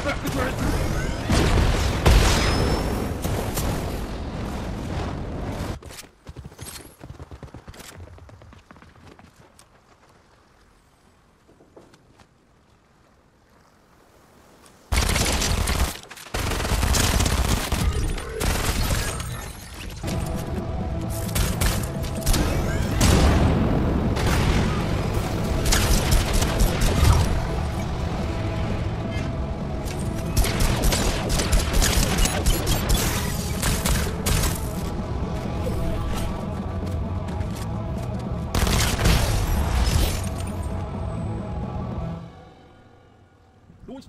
Stop it! Durch!